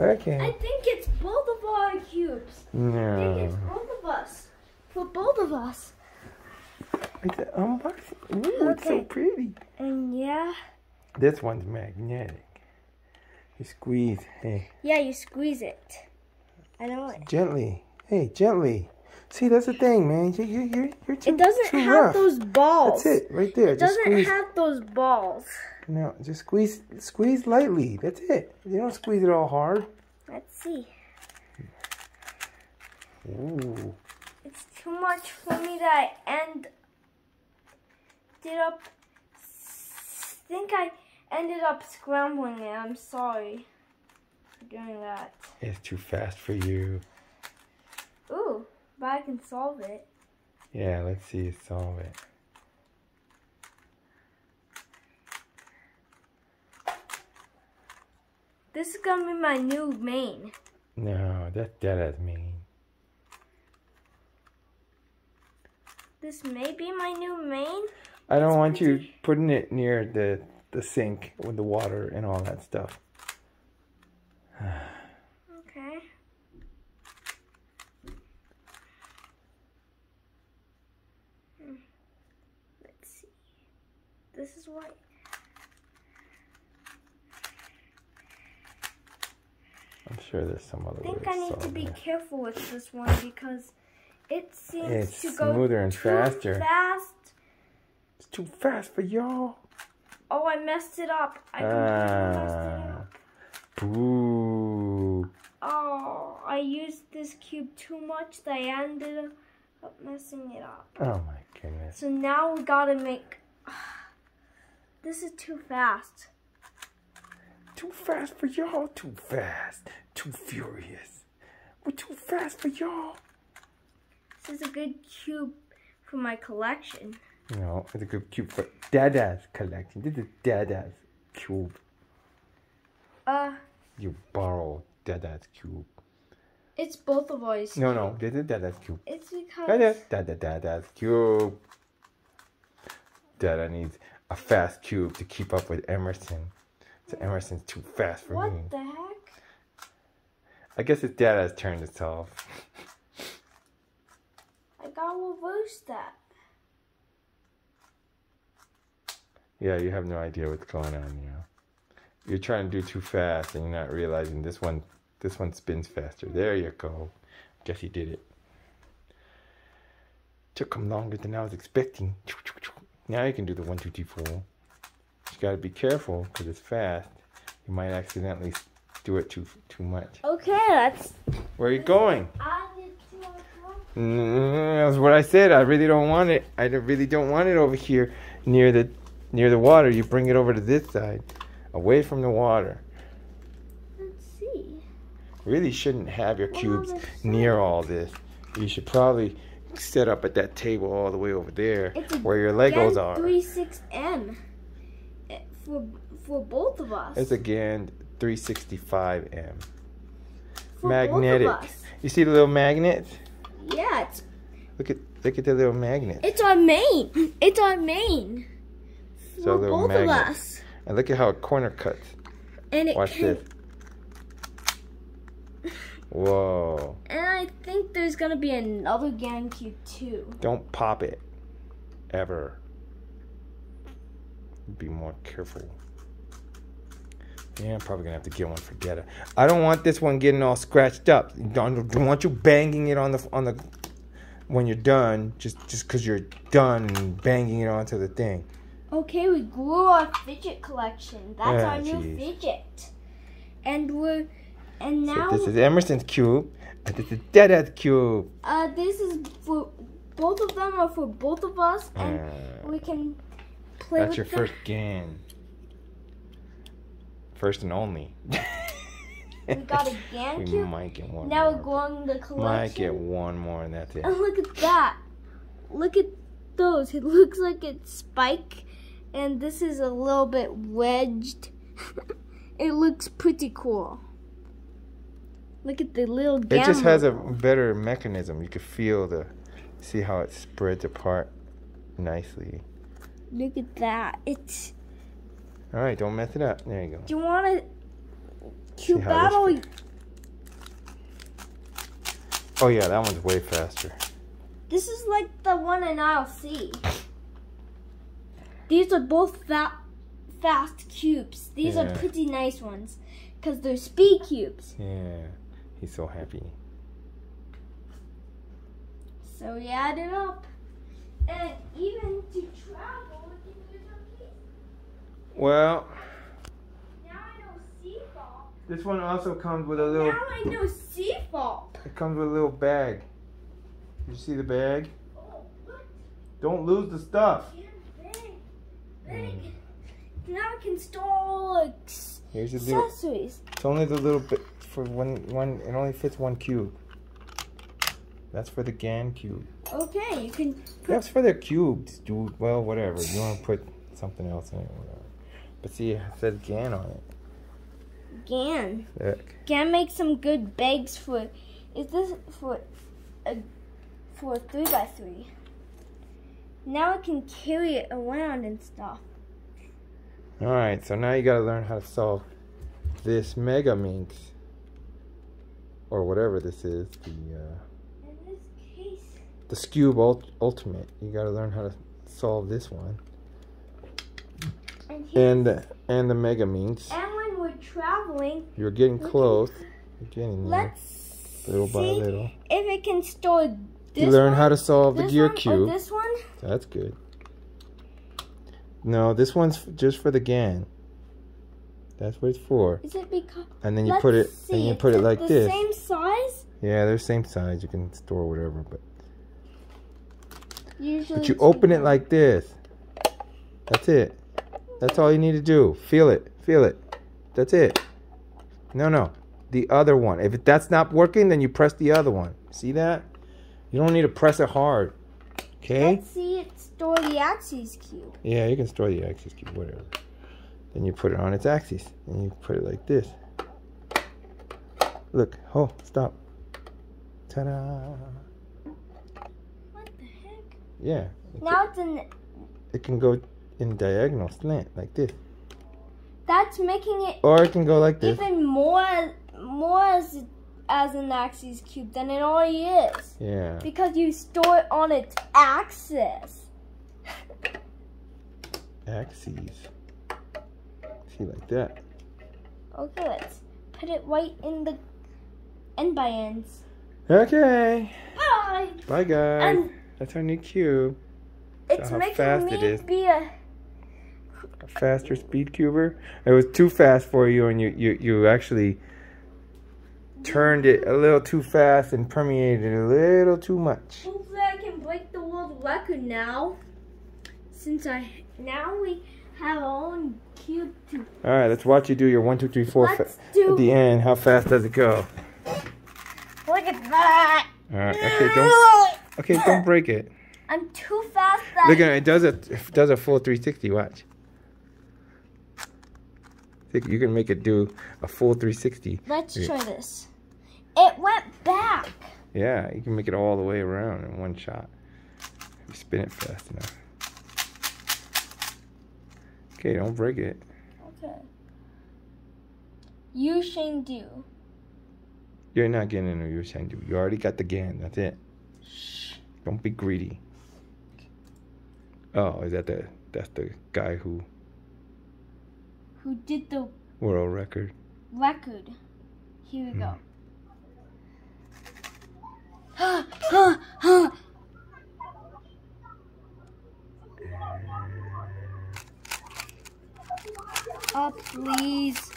Okay. I think it's both of our cubes. I think No. it's both of us. For both of us. It's an unboxing. Ooh, it's so pretty. And yeah. This one's magnetic. You squeeze. Hey, Yeah, you squeeze it. I know it. gently. Hey, gently. See, that's the thing, man. You, you, you're, you're too, It doesn't too have rough. those balls. That's it, right there. It Just doesn't squeeze. have those balls. No, just squeeze, squeeze lightly. That's it. You don't squeeze it all hard. Let's see. Ooh. It's too much for me to end did up think I ended up scrambling it. I'm sorry for doing that. It's too fast for you. Ooh, but I can solve it. Yeah, let's see you solve it. This is gonna be my new main. No, that's dead as mean. This may be my new main. I don't want you putting it near the the sink with the water and all that stuff. Okay. Hmm. Let's see. This is what sure there's some other I think I need to be it. careful with this one because it seems It's to go smoother and too faster. fast. It's too fast for y'all. Oh, I messed it up. I messed it Ah. up. Boo. Oh, I used this cube too much that I ended up messing it up. Oh my goodness. So now we gotta make. This is too fast. Too fast for y'all. Too fast. Too furious. We're too fast for y'all. This is a good cube for my collection. No, it's a good cube for Dada's collection. This is Dada's cube. Uh, You borrow Dada's cube. it's both of ours. No, no, this is Dada's cube. It's because Dada, Dada, Dada's cube. Dada needs a fast cube to keep up with Emerson. So Emerson's too fast for me. what the heck? I guess it's Dada's turn to solve. I gotta reverse that. Yeah, you have no idea what's going on, you know. You're trying to do too fast and you're not realizing this one this one spins faster. There you go. Guess he did it. Took him longer than I was expecting. Now you can do the one, two, three, four. You gotta be careful because it's fast. You might accidentally do it too too much. Okay, let's Where are you going? add it to our collection. Mm, That's what I said. I really don't want it. I really don't want it over here near the near the water. You bring it over to this side, away from the water. Let's see. Really shouldn't have your cubes that's near all this. You should probably set up at that table all the way over there where your Legos are. 36M eh, for for both of us. It's a GAN 365M. for magnetic. Both of us. You see the little magnet? Yeah, it's Look at look at the little magnet. it's our main. It's our main. So For little both magnets. of us. And look at how it corner cuts. And it Watch can, this. Whoa. And I think there's gonna be another GAN cube too. Don't pop it. Ever. Be more careful. Yeah, I'm probably gonna have to get one for Dada. I don't want this one getting all scratched up. Don't, don't want you banging it on the on the when you're done. Just just because you're done and banging it onto the thing. Okay, we grew our fidget collection. That's Ah, our new fidget. And we're and So now this is Emerson's cube, and this is Dada's cube. uh this is for both of them are for both of us and Uh, we can play That's your them. first GAN. First and only. We got a we might get one Now we're going the Might get one more and that's it. And look at that. Look at those. It looks like it's Spike and this is a little bit wedged. it looks pretty cool. Look at the little It just has a better mechanism. You can feel the, see how it spreads apart nicely. Look at that. It's. All right, don't mess it up. There you go. Do you want to? This battle. Oh yeah, that one's way faster. This is like the one in aisle C. These are both fa- fast cubes. These are pretty nice ones because they're speed cubes. Yeah, he's so happy. So we add it up. And even to travel, we can use our keys. Well, Now I know Seafall. this one also comes with a little. Now I know Seafall. It comes with a little bag. You see the bag? Oh, look. Don't lose the stuff. Yeah, big. Big. Mm. Now I can store like, s- Here's your little. accessories. It's only the little bit for one. One. It only fits one cube. That's for the GAN cube. Okay, you can That's for their cubes, dude. Well, whatever. You want to put something else in it, whatever. But see, it says GAN on it. GAN. Look. GAN makes some good bags for. Is this for a for a three by three? Now I can carry it around and stuff. All right. So now you got to learn how to solve this Mega Minx, or whatever this is. The uh, In this case, the Skewb Ult- Ultimate. You got to learn how to solve this one, and, and the, Mega Minx. and when we're traveling, You're getting close. You're getting there. let's Little by see little. if it can store this You learn one, how to solve the gear cube. this one. That's good. No, this one's just for the GAN. That's what it's for. Is it because? And then you put it, see, and you is put it like the this. Same size. Yeah, they're same size. You can store whatever, but Usually. but you open it like this. That's it. That's all you need to do. Feel it. Feel it. That's it. No, no. The other one. If that's not working, then you press the other one. See that? You don't need to press it hard. Okay? Let's see it store the axis cube. Yeah, you can store the axis cube, whatever. Then you put it on its axis, and you put it like this. Look, oh, stop. Ta-da! What the heck? Yeah, it, Now it's in. it can go in diagonal slant like this, That's making it or it can go like this. even more more as as an axis cube than it already is Yeah, because you store it on its axis. axes. See, like that. Okay, let's put it right in the end by ends. Okay, Bye. bye guys. And That's our new cube. it's making fast me it is. be A faster speed cuber. It was too fast for you, and you you you actually turned it a little too fast and permeated it a little too much. Hopefully, I can break the world record now. Since I now we have our own cube to All right, let's watch you do your one, two, three, four. At the end, how fast does it go? look at that. All right, okay, don't okay, don't break it. I'm too fast. That Look at it. It does a it does a full 360. Watch. Think You can make it do a full 360. Let's Yeah. try this. It went back. Yeah, you can make it all the way around in one shot. You spin it fast enough. Okay, don't break it. Okay. You Shane do. You're not getting into your Shandu. You already got the GAN. That's it. Shh. Don't be greedy. Oh, is that the that's the guy who Who did the world record? record? Here we go. oh please.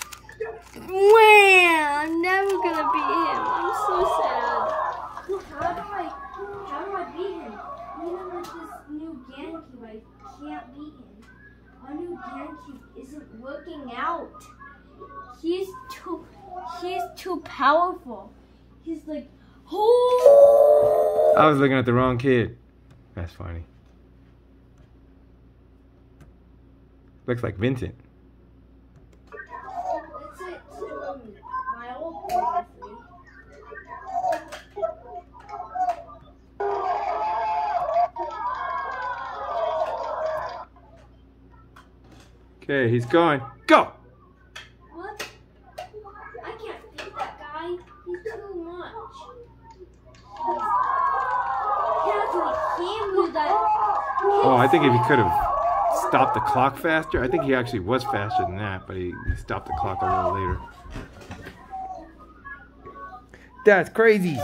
Wow, I'm never gonna beat him. I'm so sad. How do I how do I beat him? Even with this new GAN cube, I can't beat him. Our GAN cube isn't working out. He's too he's too powerful. He's like oh I was looking at the wrong kid. That's funny. Looks like Vincent. Okay, he's going. Go! What? I can't that guy. He's too much. Oh, I think if he could have stopped the clock faster, I think he actually was faster than that, but he, he stopped the clock a little later. That's crazy.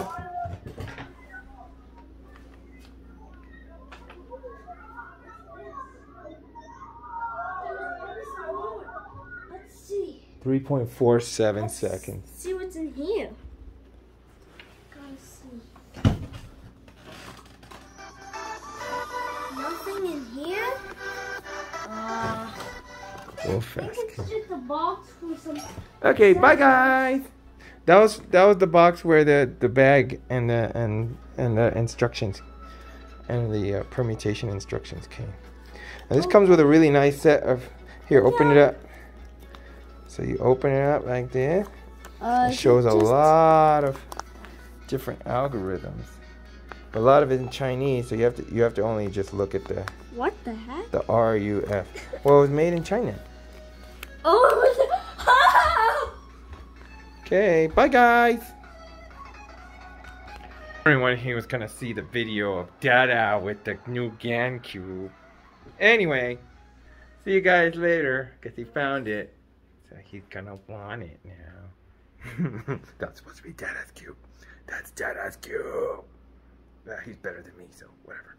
3.47 Let's seconds. See what's in here. Nothing in here? Uh, fast. okay, bye guys. That was that was the box where the the bag and the and and the instructions and the uh, permutation instructions came. And this comes with a really nice set of here. Open yeah. it up. So you open it up like this. Uh, It shows a lot of different algorithms. A lot of it in Chinese, so you have to you have to only just look at the What the heck? the R U F. Well, it was made in China. Oh! Okay, bye guys. Everyone here was gonna see the video of Dada with the new GAN cube. Anyway, see you guys later, cause he found it. So he's gonna want it now. That's supposed to be Dada's cube. That's Dada's cube. Uh, he's better than me, so whatever.